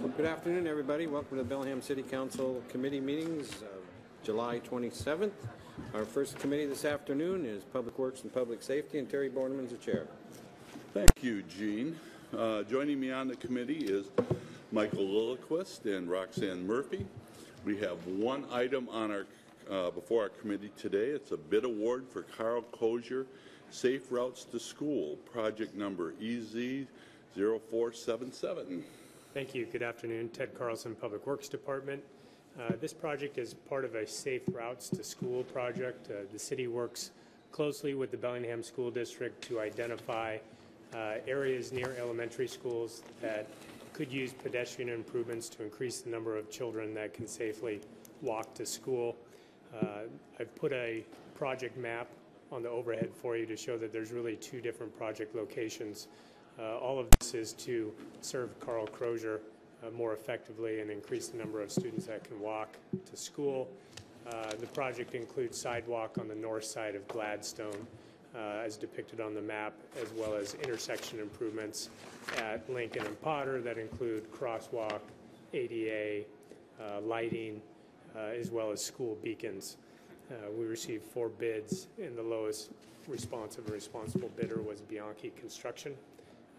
Good afternoon, everybody. Welcome to the Bellingham City Council Committee meetings, uh, July 27th. Our first committee this afternoon is Public Works and Public Safety, and Terry Bornemann's the chair. Thank you, Gene. Uh, Joining me on the committee is Michael Lilliquist and Roxanne Murphy. We have one item on our, uh, before our committee today. It's a bid award for Carl Cozier Safe Routes to School, project number E EZ 0477. Thank you. Good afternoon. Ted Carlson, Public Works Department. Uh, This project is part of a Safe Routes to School project. Uh, The city works closely with the Bellingham School District to identify uh, areas near elementary schools that could use pedestrian improvements to increase the number of children that can safely walk to school. Uh, I've put a project map on the overhead for you to show that there's really two different project locations. Uh, All of this is to serve Carl Crozier uh, more effectively and increase the number of students that can walk to school. Uh, The project includes sidewalk on the north side of Gladstone, uh, as depicted on the map, as well as intersection improvements at Lincoln and Potter that include crosswalk, ADA, uh, lighting, uh, as well as school beacons. We received four bids, and the lowest responsive responsible bidder was Bianchi Construction.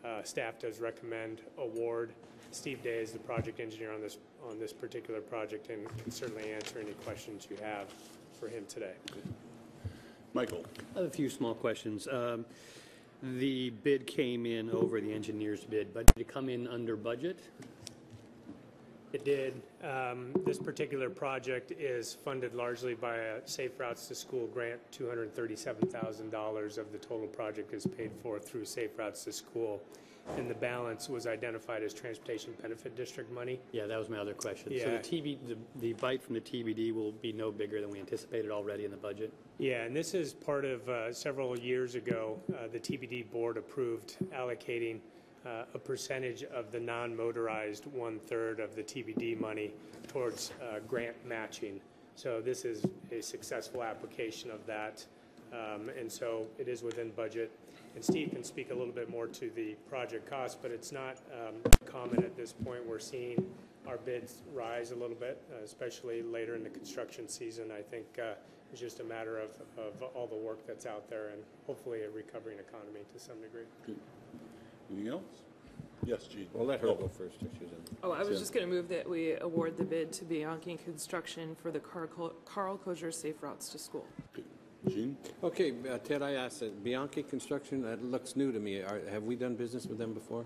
Uh, Staff does recommend award. Steve Day is the project engineer on this, on this particular project and can certainly answer any questions you have for him today. Michael? I have a few small questions. Um, The bid came in over the engineer's bid, but did it come in under budget? It did. Um, This particular project is funded largely by a Safe Routes to School grant. $237,000 of the total project is paid for through Safe Routes to School. And the balance was identified as Transportation Benefit District money. Yeah, that was my other question. Yeah. So the TB, the- the bite from the TBD will be no bigger than we anticipated already in the budget? Yeah, and this is part of, uh, several years ago, uh, the TBD board approved allocating uh, a percentage of the non-motorized one-third of the TBD money towards uh, grant matching. So this is a successful application of that, um, and so it is within budget. And Steve can speak a little bit more to the project cost, but it's not um, common at this point. We're seeing our bids rise a little bit, uh, especially later in the construction season. I think uh, it's just a matter of, of all the work that's out there and hopefully a recovering economy to some degree. Anything else? Yes, Gene? We'll let her go first if she's in. Oh, I was just going to move that we award the bid to Bianchi Construction for the Carl Carl Cozier Safe Routes to School. Gene? Okay, uh, Ted, I asked, uh, Bianchi Construction, that looks new to me. Are- Have we done business with them before?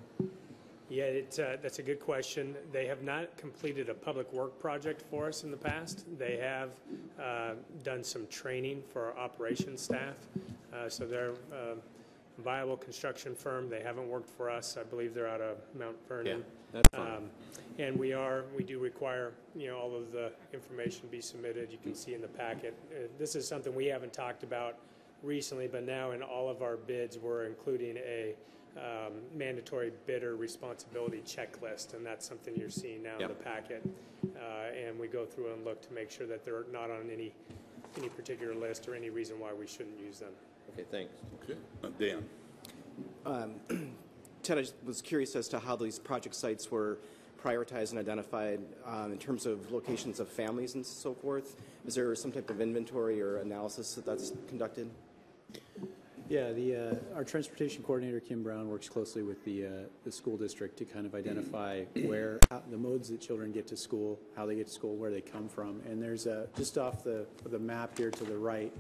Yeah, it's, uh, that's a good question. They have not completed a public work project for us in the past. They have uh, done some training for our operations staff. Uh, So they're uh, a viable construction firm. They haven't worked for us. I believe they're out of Mount Vernon. Yeah, That's fine. Um, And we are, we do require, you know, all of the information be submitted. You can see in the packet. Uh, This is something we haven't talked about recently, but now in all of our bids, we're including a um, mandatory bidder responsibility checklist, and that's something you're seeing now in the packet. Uh, And we go through and look to make sure that they're not on any, any particular list or any reason why we shouldn't use them. Okay, thanks. Okay. Uh, Dan? Ted, I was curious as to how these project sites were prioritized and identified um, in terms of locations of families and so forth. Is there some type of inventory or analysis that that's conducted? Yeah, the, uh, our transportation coordinator, Kim Brown, works closely with the, uh, the school district to kind of identify where, how- the modes that children get to school, how they get to school, where they come from. And there's a, just off the, the map here to the right,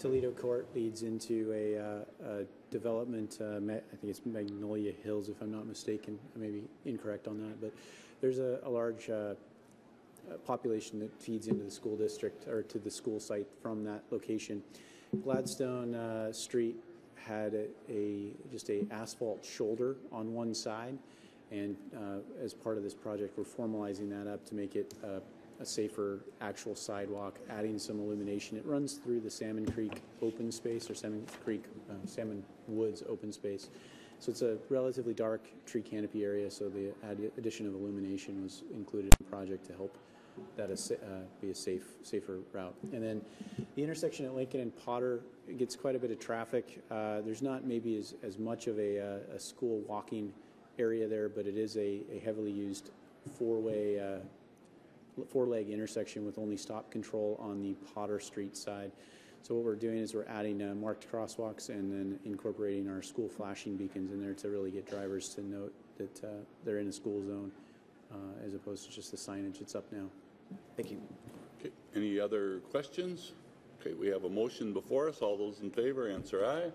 Toledo Court leads into a, uh, a development, uh, I think it's Magnolia Hills, if I'm not mistaken. I may be incorrect on that, but there's a, a large, uh, uh, population that feeds into the school district or to the school site from that location. Gladstone uh, Street had a, a just a asphalt shoulder on one side, and uh, as part of this project, we're formalizing that up to make it uh, a safer actual sidewalk, adding some illumination. It runs through the Salmon Creek open space or Salmon Creek uh, Salmon Woods open space. So it's a relatively dark tree canopy area, so the add- addition of illumination was included in the project to help that uh, be a safe, safer route. And then the intersection at Lincoln and Potter gets quite a bit of traffic. Uh, There's not maybe as, as much of a, uh, a school walking area there, but it is a, a heavily used four-way, uh, four-leg intersection with only stop control on the Potter Street side. So what we're doing is we're adding uh, marked crosswalks and then incorporating our school flashing beacons in there to really get drivers to note that uh, they're in a school zone uh, as opposed to just the signage that's up now. Thank you. Okay, any other questions? Okay, we have a motion before us. All those in favor, answer aye.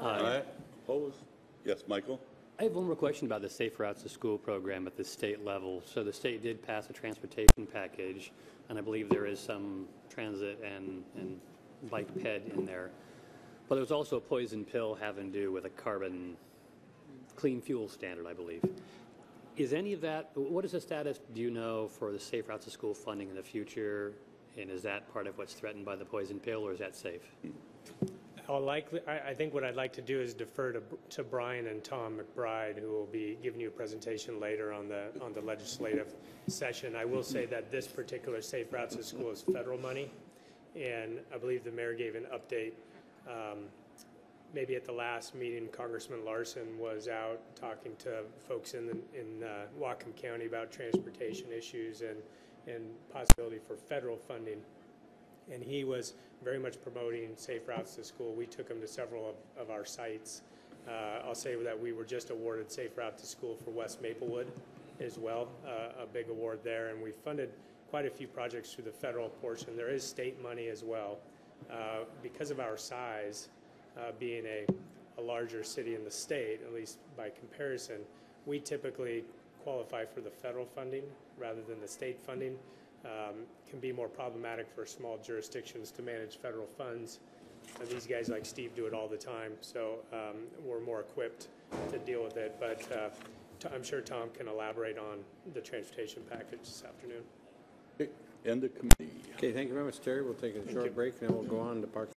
Aye. Opposed? Yes, Michael? I have one more question about the Safe Routes to School program at the state level. So the state did pass a transportation package, and I believe there is some transit and, and bike ped in there. But there was also a poison pill having to do with a carbon clean fuel standard, I believe. Is any of that, what is the status, do you know, for the Safe Routes to School funding in the future? And is that part of what's threatened by the poison pill, or is that safe? I'll likely, I, I think what I'd like to do is defer to, to Brian and Tom McBride, who will be giving you a presentation later on the, on the legislative session. I will say that this particular Safe Routes to School is federal money, and I believe the mayor gave an update. Um, maybe at the last meeting, Congressman Larsen was out talking to folks in, the, in uh, Whatcom County about transportation issues and, and possibility for federal funding and he was very much promoting safe routes to school. We took him to several of, of our sites. Uh, I'll say that we were just awarded safe route to school for West Maplewood as well, uh, a big award there, and we funded quite a few projects through the federal portion. There is state money as well. Uh, because of our size, uh, being a, a larger city in the state, at least by comparison, we typically qualify for the federal funding rather than the state funding um, can be more problematic for small jurisdictions to manage federal funds. And these guys like Steve do it all the time, so um, we're more equipped to deal with it. But uh, t- I'm sure Tom can elaborate on the transportation package this afternoon. Okay, End of committee. Okay, thank you very much, Terry. We'll take a short break, and then we'll go on to Parks